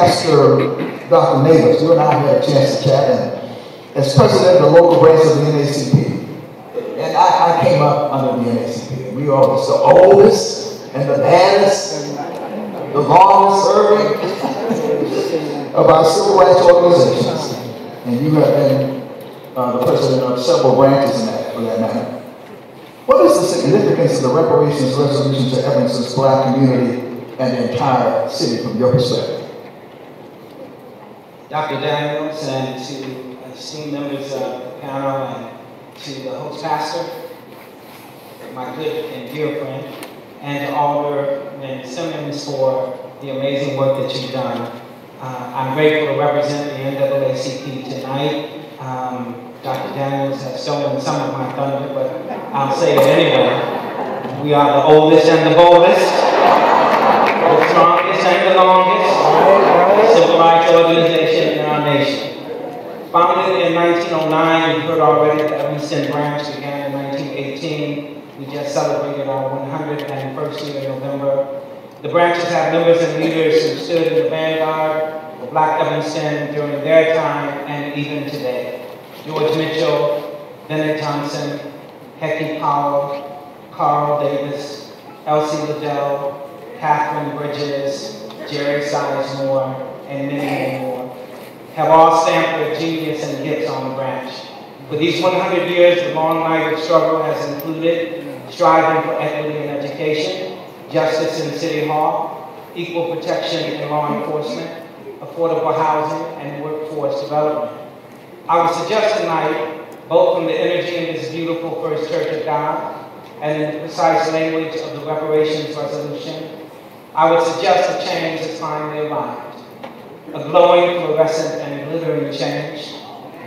Pastor Dr. Nabors, you and I had a chance to chat, and as president of the local branch of the NAACP, and I, I came up under the NAACP. We are the oldest and the baddest, the longest serving of our civil rights organizations. And you have been uh, the president of several branches in that, for that matter. What is the significance of the reparations resolution to Evanston's black community and the entire city from your perspective? Dr. Daniels and to esteemed members of the panel and to the host pastor, my good and dear friend, and to Alderman Simmons for the amazing work that you've done. Uh, I'm grateful to represent the NAACP tonight. Um, Dr. Daniels has stolen some of my thunder, but I'll say it anyway. We are the oldest and the boldest, the strongest and the longest civil rights organization in our nation. Founded in 1909, you've heard already the Evanston branch began in 1918. We just celebrated our 101st year in November. The branches have members and leaders who stood in the vanguard of Black Evanston during their time and even today. George Mitchell, Bennett Thompson, Hecky Powell, Carl Davis, Elsie Liddell, Catherine Bridges, Jerry Sizemore, and many, more have all stamped their genius and gifts on the branch. For these 100 years, the long night of struggle has included striving for equity in education, justice in City Hall, equal protection in law enforcement, affordable housing, and workforce development. I would suggest tonight, both from the energy in this beautiful First Church of God and in the precise language of the reparations resolution, I would suggest a change that's finally arrived a glowing, fluorescent, and glittering change.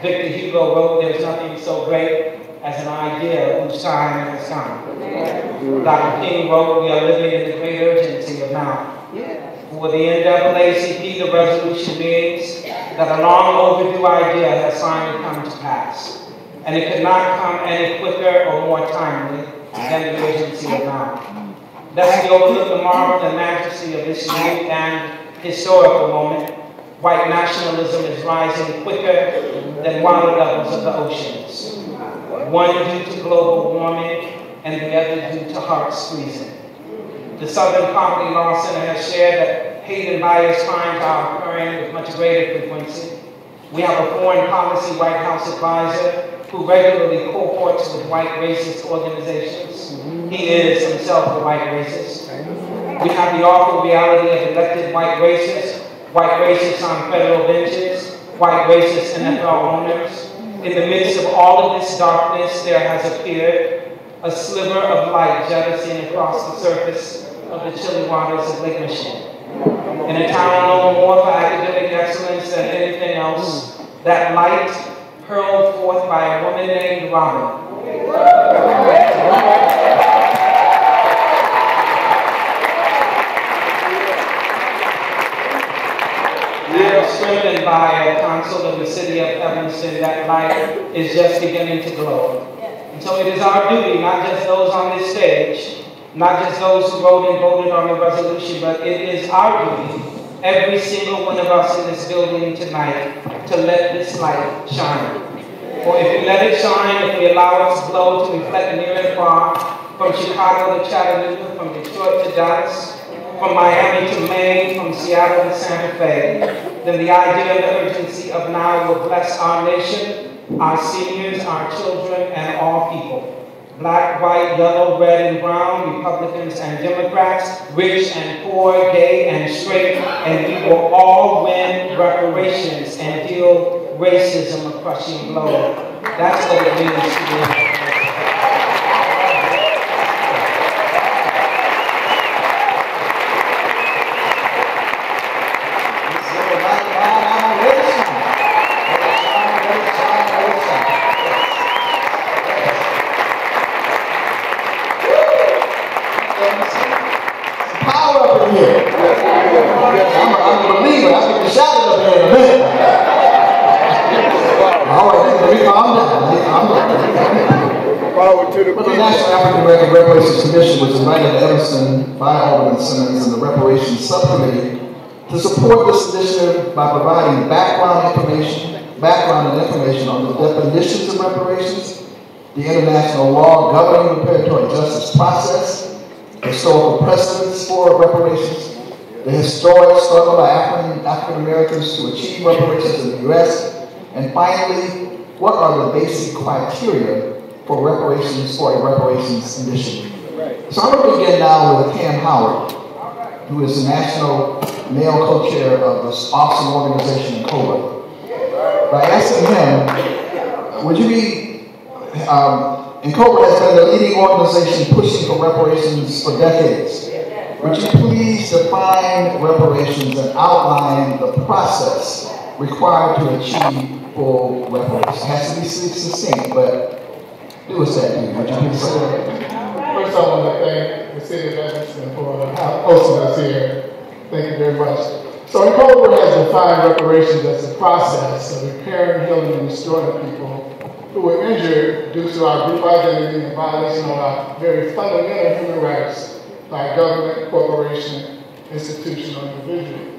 Victor Hugo wrote, There's nothing so great as an idea whose time has come. Dr. King wrote, We are living in the great urgency of now. For the NAACP, the resolution means that a long overdue idea has finally come to pass. And it could not come any quicker or more timely than the urgency of now. Let's overlook the marvel and majesty of this unique and historical moment White nationalism is rising quicker than water levels of the oceans. One due to global warming and the other due to heart squeezing. The Southern Poverty Law Center has shared that hate and bias crimes are occurring with much greater frequency. We have a foreign policy White House advisor who regularly cohorts with white racist organizations. He is himself a white racist. We have the awful reality of elected white racists white racists on federal benches, white racist NFL owners. In the midst of all of this darkness, there has appeared a sliver of light jettisoning across the surface of the chilly waters of Lake Michigan. In a town known more for academic excellence than anything else, that light hurled forth by a woman named Robin. Strengthened by a council of the city of Evanston, that light is just beginning to glow. And so it is our duty, not just those on this stage, not just those who wrote and voted on the resolution, but it is our duty, every single one of us in this building tonight, to let this light shine. For if we let it shine, if we allow it to glow, to reflect near and far, from Chicago to Chattanooga, from Detroit to Dallas, from Miami to Maine, from Seattle to Santa Fe, then the idea of the urgency of now will bless our nation, our seniors, our children, and all people. Black, white, yellow, red, and brown, Republicans and Democrats, rich and poor, gay and straight, and we will all win reparations and deal racism a crushing blow. That's what it means to be Reparations Commission was invited to Evanston by Alderman Simmons and the Reparations Subcommittee to support this initiative by providing background information, background and information on the definitions of reparations, the international law governing reparatory justice process, historical precedents for reparations, the historic struggle by African, African Americans to achieve reparations in the U.S., and finally, what are the basic criteria for reparations for a reparations initiative? So I'm going to begin now with Kamm Howard, who is the national male co-chair of this awesome organization N'COBRA. By asking him, would you be, um, and COBRA has been the leading organization pushing for reparations for decades. Would you please define reparations and outline the process required to achieve full reparations? It has to be succinct, but do us that, dude. Would you say? First, I want to thank the city of Evanston for hosting us here. Thank you very much. So, COBRA has defined reparations as a process of repairing, healing, and restoring people who were injured due to our group identity and violation of our very fundamental human rights by government, corporation, institution, or individual.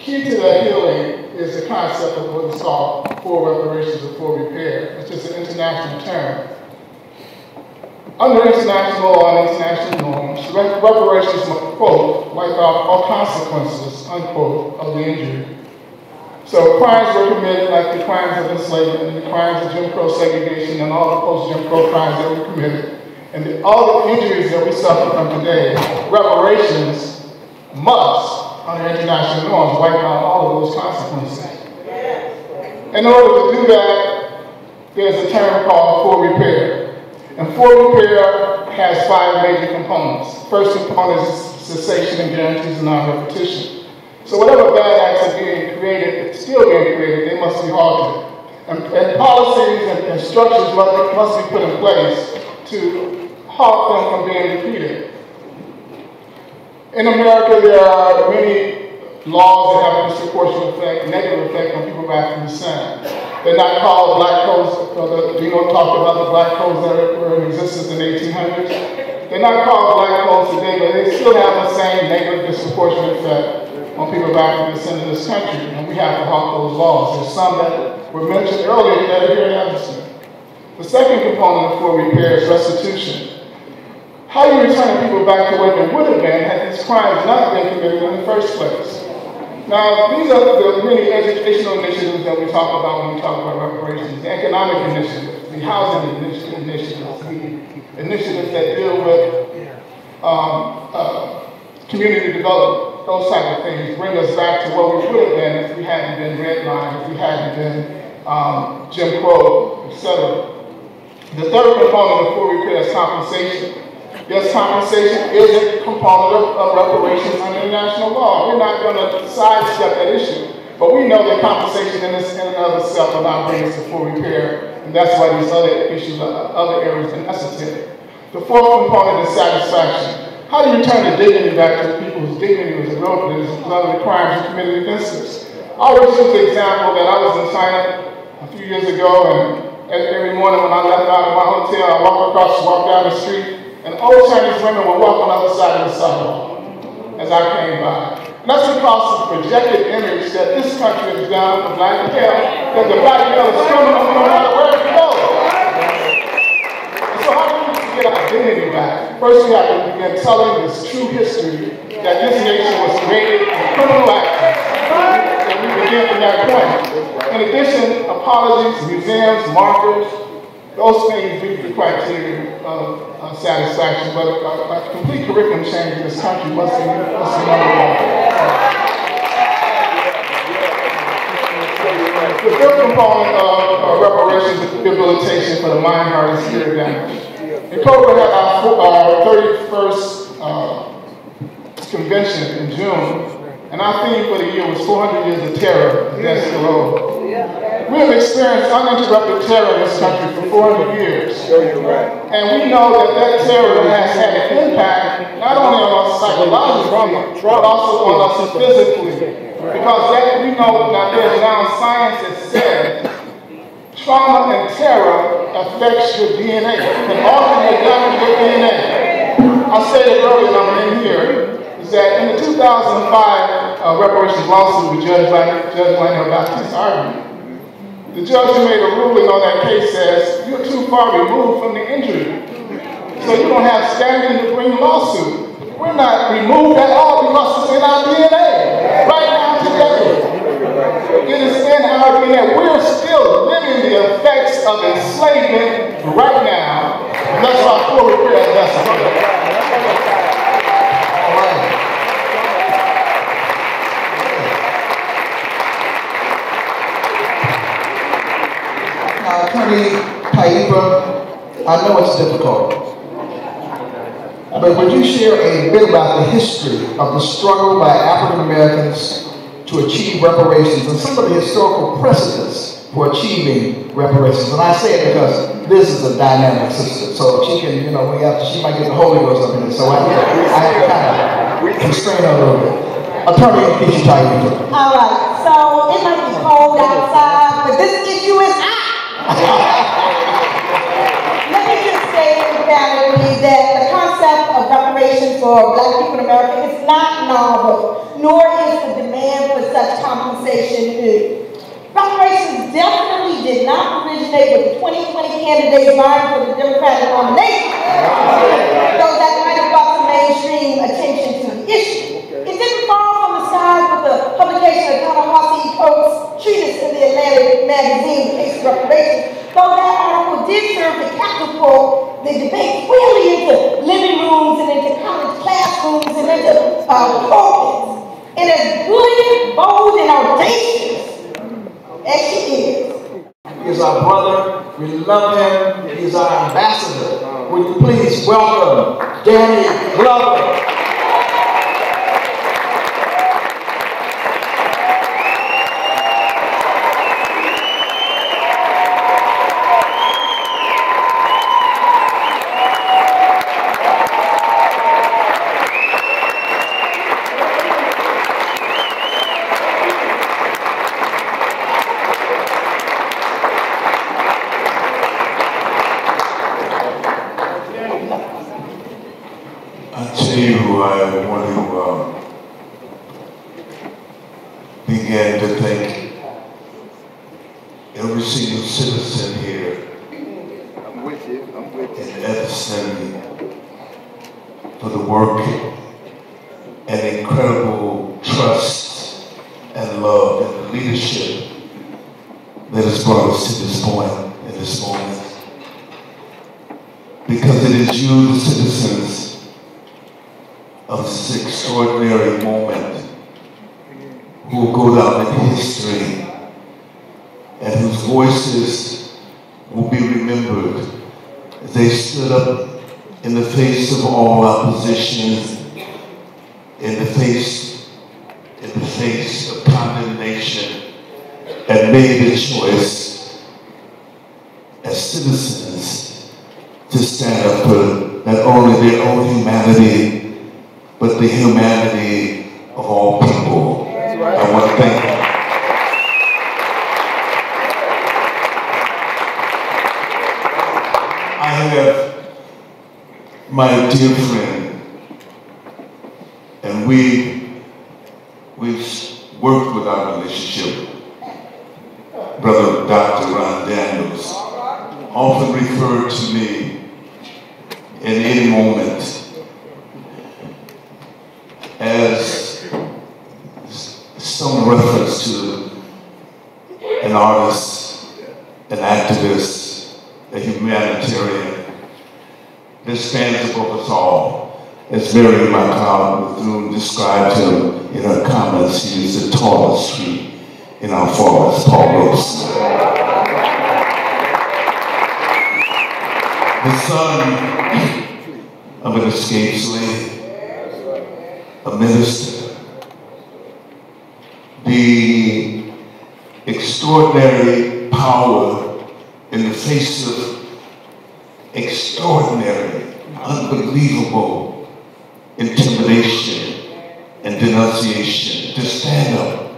Key to that healing is the concept of what is called full reparations or full repair, which is an international term. Under international law and international norms, reparations must, quote, wipe out all consequences, unquote, of the injury. So crimes were committed like the crimes of enslavement and the crimes of Jim Crow segregation and all the post-Jim Crow crimes that were committed. And the, all the injuries that we suffer from today, reparations must under international norms, wipe out all of those consequences. In order to do that, there's a term called full repair. And full repair has five major components. First component is cessation and guarantees non-repetition. So whatever bad acts are being created, still being created, they must be halted. And, and policies and, and structures must, must be put in place to halt them from being repeated. In America, there are many laws that have a disproportionate effect, negative effect on people of African descent. They're not called black codes, uh, you know, talked about the black codes that were in existence in the 1800s. They're not called black codes today, but they still have the same negative disproportionate effect on people of African descent in this country, and we have to halt those laws. There's some that were mentioned earlier that are here in Evanston. The second component full repair is restitution. How do you return people back to where they would have been had these crimes not been committed in the first place? Now, these are the many educational initiatives that we talk about when we talk about reparations. The economic initiatives, the housing initiatives, the initiatives that deal with um, uh, community development, those type of things bring us back to what we would have been if we hadn't been redlined, if we hadn't been um, Jim Crow, etc. The third component of full repair is compensation. Yes, compensation is a component of, of reparations under international law. We're not going to sidestep that issue. But we know that compensation in, this, in and of itself will not bring us to full repair, and that's why these other issues, uh, other areas are necessary. The fourth component is satisfaction. How do you turn the dignity back to the people whose dignity was eroded as a of the crimes committed against us? I always use the example that I was in China a few years ago, and every morning when I left out of my hotel, I walked across, walked down the street, and old Chinese women would walk on the other side of the sidewalk as I came by. And that's because of the projected image that this country has done of black male, that the black male is criminal no matter where he goes. so how do we get identity back? First we have to begin telling this true history that this nation was created in criminal actions. And we begin from that point. In addition, apologies, museums, markers, those things meet the criteria of uh, satisfaction, but a, a, complete curriculum change in this country must be, number one. The third component of uh, reparations is rehabilitation for the mind, heart, and spirit damage. In had our, our 31st uh, convention in June, and our theme for the year was 400 Years of Terror the road. We have experienced uninterrupted terror in this country for 400 years. And we know that that terror has had an impact not only on us psychologically, but also on us physically. Because that, we know that there's now science that says trauma and terror affects your DNA, can alter damage your DNA. I said it earlier, and I'm in here, is that in the 2005 uh, reparations lawsuit with Judge, Judge Lionel Baptiste argued. The judge who made a ruling on that case says, you're too far removed from the injury. So you don't have standing to bring a lawsuit. We're not removed at all because it's in our DNA. Right now, today, it is in our DNA. We're still living the effects of enslavement right now. That's why full repair is necessary. All right. Now, Attorney Taifa, I know it's difficult, but would you share a bit about the history of the struggle by African Americans to achieve reparations and some of the historical precedents for achieving reparations? And I say it because this is a dynamic system, so she can, you know, we have to, she might get the Holy Ghost up in it, so I, I have to kind of constrain her a little bit. Attorney Keisha Taifa. All right, so it might be cold outside, but this issue is hot. Say that the concept of reparations for black people in America is not novel, nor is the demand for such compensation new. Reparations definitely did not originate with the 2020 candidates vying for the Democratic nomination, though that might have brought some mainstream attention to the issue. It didn't fall from the skies with the publication of Ta-Nehisi Coates' treatise in the Atlantic magazine, Case Reparations, though that article did serve to catapult the debate really into living rooms and into college classrooms and into uh, pulpits. And as brilliant, bold, and audacious as she is, He is our brother. We love him. He is our ambassador. Would you please welcome Danny Glover? I tell you, I want to uh, begin to thank every single citizen here I'm with you. I'm with you. in Evanston for the work and incredible trust and love and the leadership that has brought us to this point in this moment. Because it is you, the citizens, of this extraordinary moment who will go down in history and whose voices will be remembered as they stood up in the face of all opposition, in the face, in the face of condemnation, made the choice as citizens to stand up for not only their own humanity, but the humanity of all people. I want to thank. I have my dear friend, and we we've worked with our relationship. Dr. Ron Daniels often referred to me in any moment as some reference to an artist, an activist, a humanitarian that stands above us all. As Mary McLeod Bethune described him in her comments, he is the tallest tree in our forest, Paul Robeson. The son of an escaped slave, a minister, the extraordinary power in the face of extraordinary, unbelievable intimidation and denunciation to stand up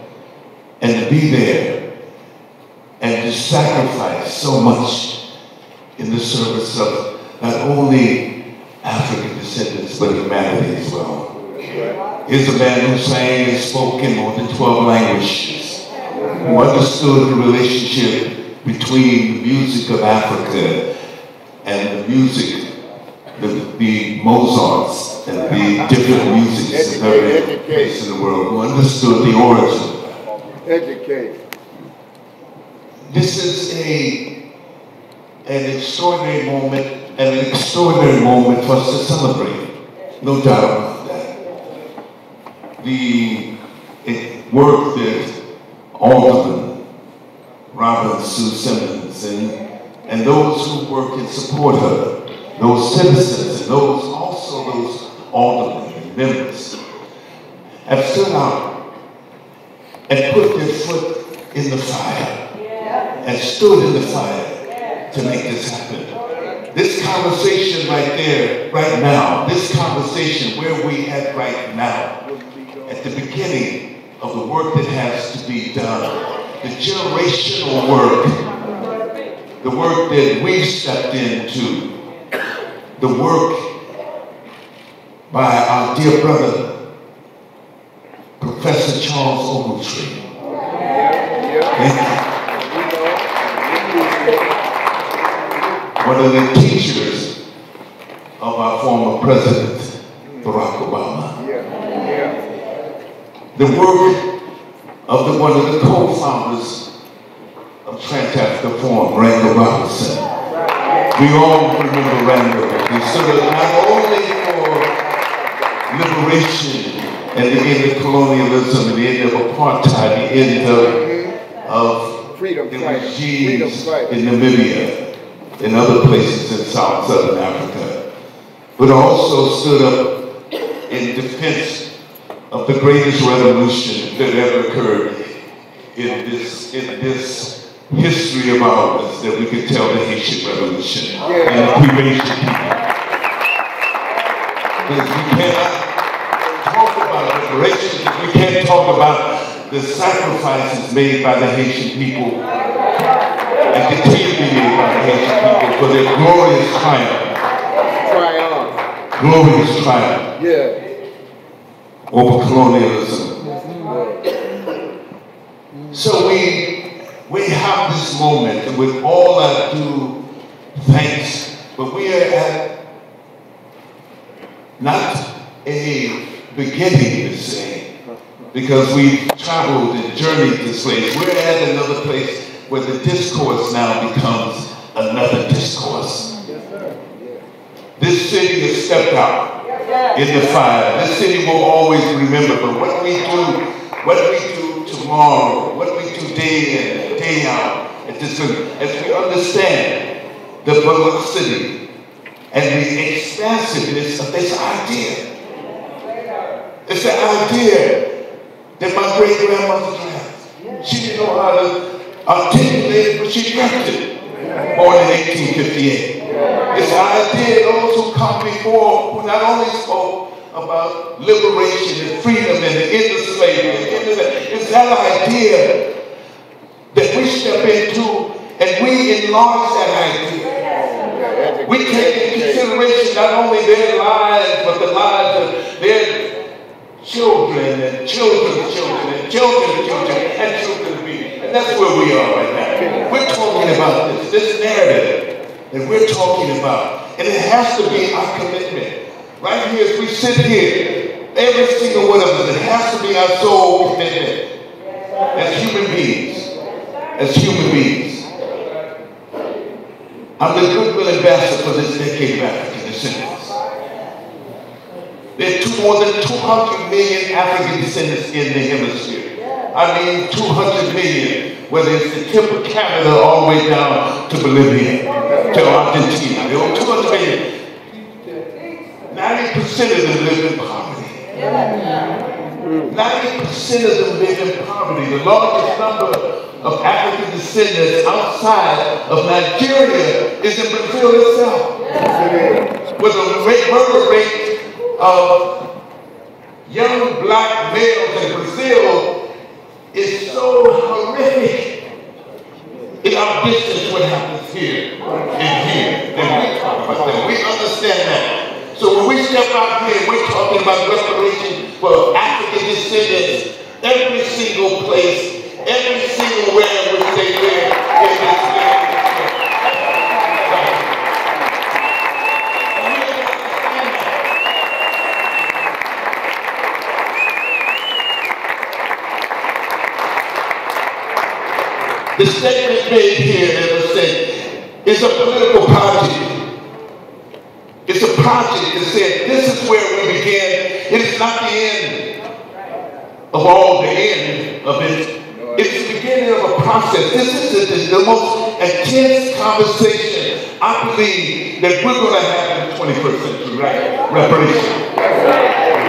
and to be there and to sacrifice so much in the service of not only African descendants but humanity as well. Is a man who sang and spoke in more than 12 languages, who understood the relationship between the music of Africa and the music, the, the Mozarts and the different musics of every place in the world, who understood the origin. Educate. This is a, an extraordinary moment and an extraordinary moment for us to celebrate. No doubt about that. The work that Alderman Robin Rue Simmons and, and those who work in support her, those citizens and those also those aldermen members have stood out and put their foot in the fire and stood in the fire to make this happen. This conversation right there, right now, this conversation where we at right now, at the beginning of the work that has to be done, the generational work, the work that we've stepped into, the work by our dear brother, Professor Charles Ogletree. One of the teachers of our former president, Barack Obama. The work of the, one of the co-founders of Trans-Africa Forum, Randall Robinson. We all remember Randall. He stood not only for liberation and the end of colonialism the end of apartheid, the end of, of Freedom the regimes Freedom in Namibia and other places in South Southern Africa, but also stood up in defense of the greatest revolution that ever occurred in this in this history of ours that we could tell the Haitian Revolution and the Cuban people. Because we cannot if we can't talk about the sacrifices made by the Haitian people and continue to be made by the Haitian people for their glorious triumph, Triumph. glorious triumph Yeah. over colonialism. So we we have this moment, and with all our due thanks, but we are at not a beginning to say, because we've traveled and journeyed this place. We're at another place where the discourse now becomes another discourse. This city has stepped out in the fire. This city will always remember, but what we do, what we do tomorrow, what we do day in, day out, as we understand the velocity and the expansiveness of this idea. It's the idea that my great grandmother had. She didn't know how to articulate it, but she dreamt it. Born in 1858. It's the idea those who come before who not only spoke about liberation and freedom and the end of slavery, and the end of that, it's that idea that we step into and we enlarge that idea. We take into consideration not only their lives, but the lives of their children and children's children and uh, children's children and children me. And that's where we are right now. We're talking about this, this narrative that we're talking about. And it has to be our commitment. Right here, as we sit here, every single one of us, it has to be our sole commitment as human beings. As human beings. I'm the goodwill ambassador for this decade of African descendants. There are two, more than 200 million African descendants in the hemisphere. I mean 200 million, whether it's the tip of Canada all the way down to Bolivia, to Argentina. There are 200 million. 90% of them live in poverty. 90% of them live in poverty. The largest number of African descendants outside of Nigeria is in Brazil itself. With a rate, murder rate of young black males in Brazil is so horrific. It outdistances what happens here and here. Then we talk about that. We understand that. So when we step out here, we're talking about reparation for African descendants, every single place, every single in which they live in this land. The statement made here, as I said, is a political project. It's a project that said this is where we began. It is not the end of all the end of it. It's the beginning of a process. This is the, the most intense conversation I believe that we're going to have in the 21st century, right? Reparation.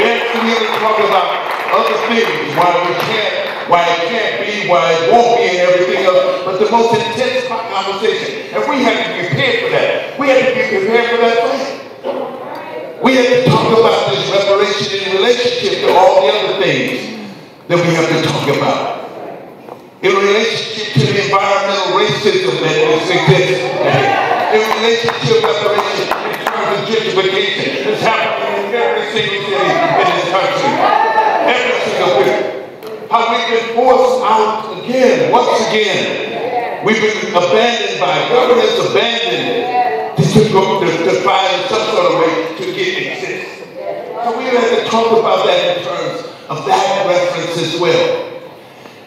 Yes, we're going to talk about other things, why we can't why it can't be, why it won't be, and everything else. But the most intense conversation, and we have to be prepared for that. We have to be prepared for that fight. We have to talk about this reparation in relationship to all the other things that we have to talk about. In relationship to the environmental racism that exists. In relationship to reparation in terms of gentrification happening in every single city in this country. Every single city how we've been forced out again, once again. We've been abandoned by governments, abandoned to, to, to find some sort of way to get exist. So we have to talk about that in terms of that reference as well.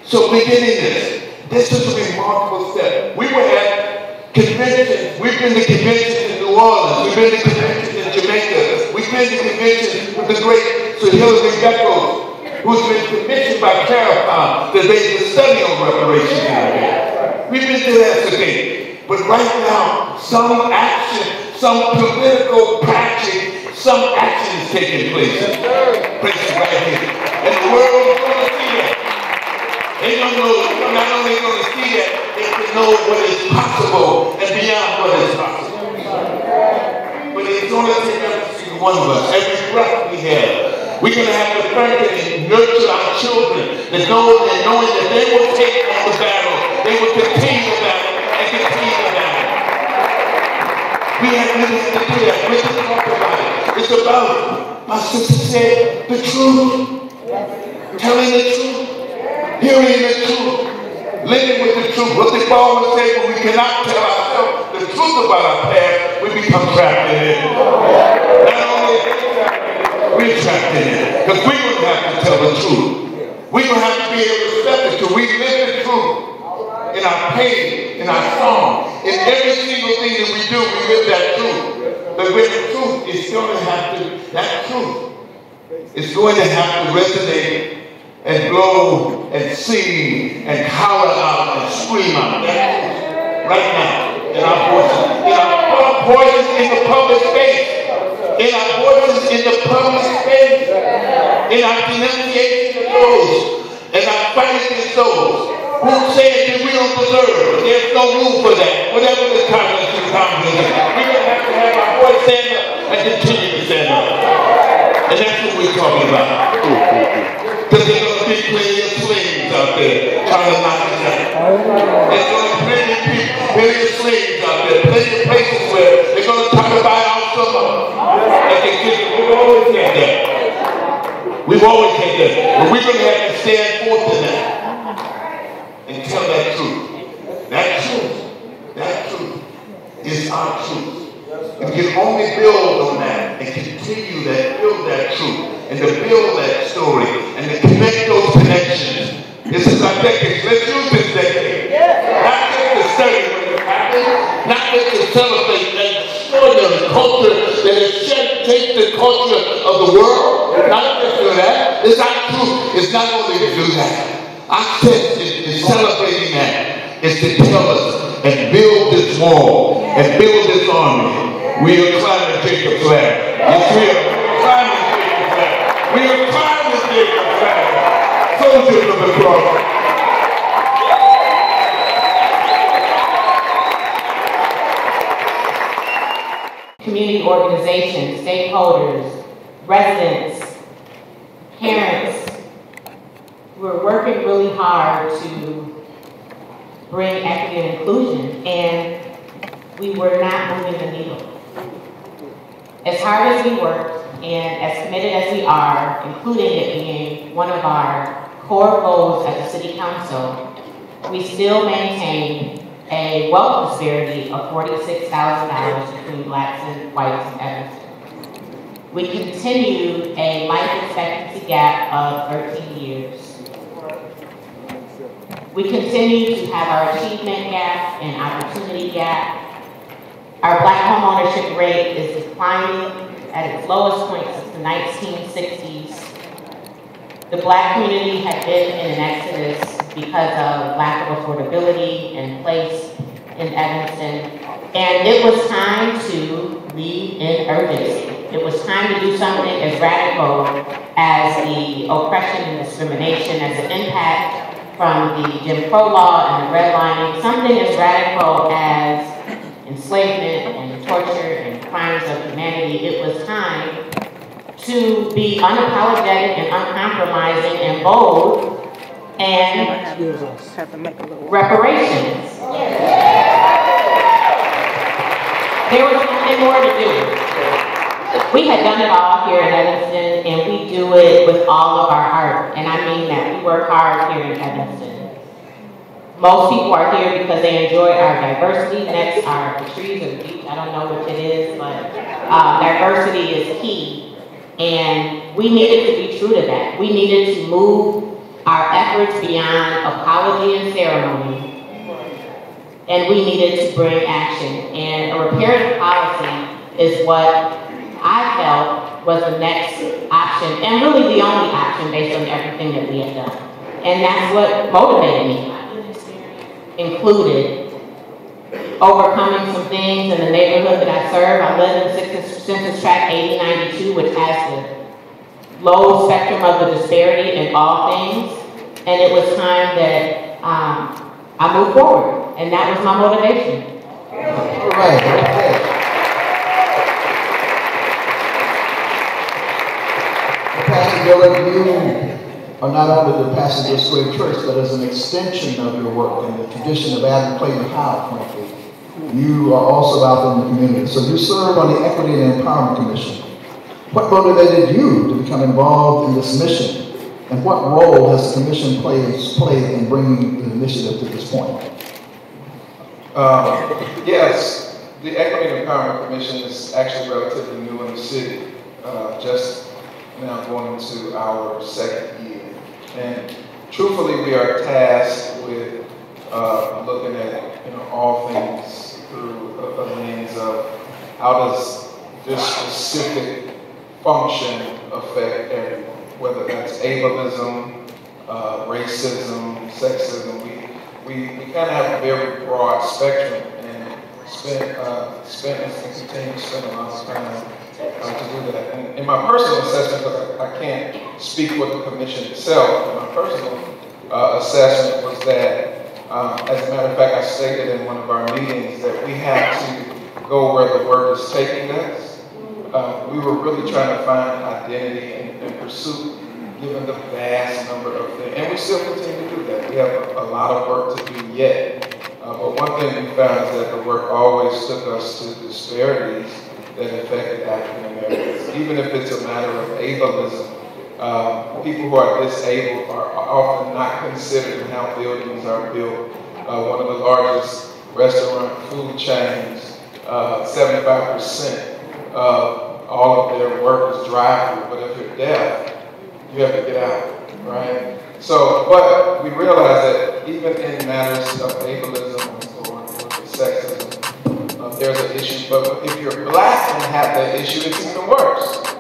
So beginning this, this is a remarkable step. We were at conventions. We've been to conventions in New Orleans. We've been to conventions in Jamaica. We've been to conventions with the great Sir Hilary Beckles who's been commissioned by CARICOM to make a study on reparations in We've been to that today. But right now, some action, some political patching, some action is taking place. Places right here. And the world is going to see that. They don't know, not only going to see that, they can know what is possible and beyond what is possible. But it's going to take every single one of us, every breath we have, we're going to have to pray and nurture our children that know and knowing that they will take on the battle. They will continue the battle and continue the battle. We have to do that. We have to talk about it. It's about, my sister said, the truth. Telling the truth. Hearing the truth. Living with the truth. What the Bible say when we cannot tell ourselves the truth about our past, we become trapped in it. Not only we're trapped in it. Because we're going to have to tell the truth. We're going to have to be able to step into We live the truth in our pain, in our song, in every single thing that we do, we live that truth. But when the truth is going to have to, that truth is going to have to resonate and blow and sing and holler out and scream out. Right now in our voices, in our voices in the public space in our voices in the public space, in our denunciation of those, and our fighting against those who say that we don't deserve. There's no room for that. Whatever the conference is, conference is. We're going to have to have our voice stand up and continue to stand up. And that's talking about. Because there's going to be plenty of slaves out there trying to knock us out. There's going to be plenty of people, plenty of slaves out there, plenty of places where they're going to talk about our summer. We've always had that. We've always had that. But we're going to have to stand forth in that and tell that truth. That truth, that truth is our truth. We can only build on that and continue that, build that truth, and to build that story, and to connect those connections. This is our decade. Let's use this decade. Not just to study what has happened, not just to celebrate that extraordinary culture that has take the culture of the world, not just do that. It's not true. It's not only to do that. Our test is, is celebrating that. It's to tell us and build this wall and build this army. We are climbing Jacob's ladder. Yes, we are climbing Jacob's ladder. We are climbing Jacob's ladder. Soldiers of the cross. Community organizations, stakeholders, residents, parents. We're working really hard to bring equity and inclusion, and we were not moving the needle. As hard as we worked, and as committed as we are, including it being one of our core goals as a city council, we still maintain a wealth disparity of $46,000 between blacks and whites in Evanston. We continue a life expectancy gap of 13 years. We continue to have our achievement gap and opportunity gap. Our black homeownership rate is declining at its lowest point since the 1960s. The black community had been in an exodus because of lack of affordability and place in Evanston. And it was time to lead in urgency. It was time to do something as radical as the oppression and discrimination, as the impact from the Jim Crow law and the redlining, something as radical as enslavement and torture and crimes of humanity. It was time to be unapologetic and uncompromising and bold and reparations. There was nothing more to do. We had done it all here in Evanston, and we do it with all of our heart. And I mean that. We work hard here in Evanston. Most people are here because they enjoy our diversity. Next are the trees or the beach. I don't know which it is, but uh, diversity is key. And we needed to be true to that. We needed to move our efforts beyond apology and ceremony. And we needed to bring action. And a reparative policy is what I felt was the next option, and really the only option based on everything that we had done. And that's what motivated me, included overcoming some things in the neighborhood that I serve. I live in Census Tract 8092, which has the low spectrum of the disparity in all things. And it was time that um, I moved forward, and that was my motivation. All right. Pastor Dillard, you are not only the pastor of Square Church, but as an extension of your work and the tradition of Adam Clayton Powell, frankly, you are also out in the community. So you serve on the Equity and Empowerment Commission. What motivated you to become involved in this mission? And what role has the commission played, played in bringing the initiative to this point? Um, yes, the Equity and Empowerment Commission is actually relatively new in the city. Uh, just now going into our second year. And truthfully, we are tasked with uh, looking at you know all things through a lens of how does this specific function affect everyone, whether that's ableism, uh, racism, sexism. We, we, we kind of have a very broad spectrum and spend, uh, spend and continue to spend a lot of time uh, to do that. And in my personal assessment, because I, I, can't speak for the commission itself, my personal uh, assessment was that, um, as a matter of fact, I stated in one of our meetings that we have to go where the work is taking us. Uh, we were really trying to find identity and, and pursuit given the vast number of things. And we still continue to do that. We have a, a lot of work to do yet. Uh, but one thing we found is that the work always took us to disparities that affected African Americans. Even if it's a matter of ableism, um, people who are disabled are often not considered in how buildings are built. Uh, one of the largest restaurant food chains, 75% uh, all of their workers drive through, but if you're deaf, you have to get out, right? So, but we realize that even in matters of ableism or, or sexism, there's an issue. But if you're black and have that issue, it's even worse.